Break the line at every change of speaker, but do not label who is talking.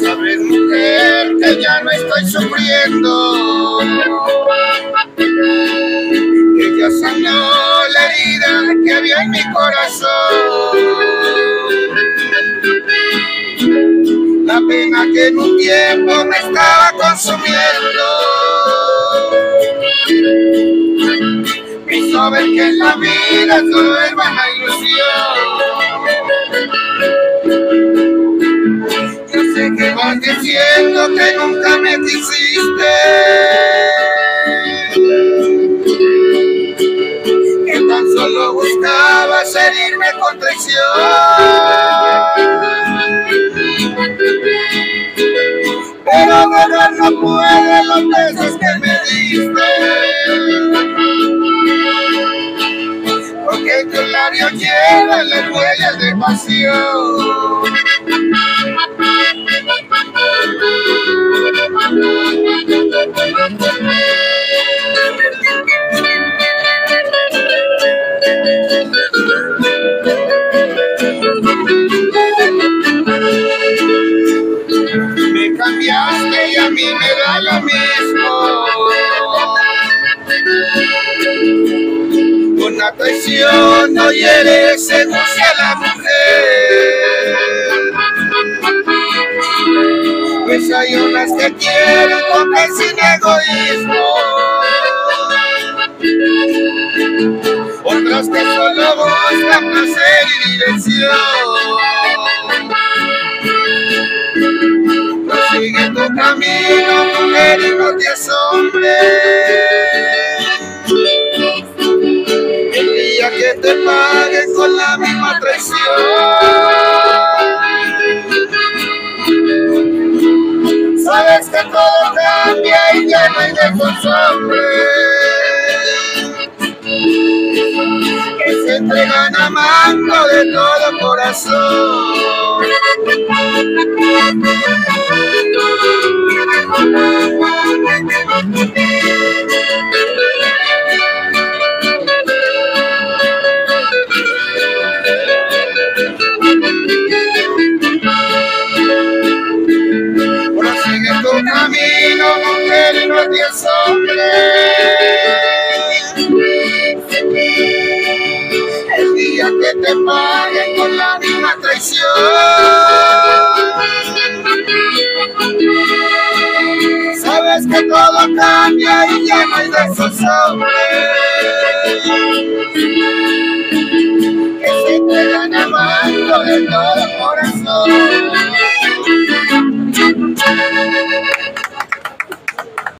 Sabes, mujer, que ya no estoy sufriendo. Que ya sanó la herida que había en mi corazón. Pena que en un tiempo me estaba consumiendo. Me hizo ver que en la vida todo es vana ilusión. Yo sé que vas diciendo que nunca me quisiste. Que tan solo buscabas herirme con traición. Pero borrar no puede los besos que me diste. Porque tus labios llevan las huellas de pasión. Cambiaste y a mí me da lo mismo. Una traición no hiere, seduce a la mujer. Pues hay unas que quieren comer sin egoísmo. Otras que solo buscan placer y diversión. Camino, mujer, y no te asombres. El día que te paguen con la misma traición. Sabes que todo cambia y ya no hay hombres que se entregan amando de todo corazón. Camino, mujer, y no te asombres. El día que te paguen con la misma traición. Sabes que todo cambia y ya no hay de esos hombres que se quedan amando de todo.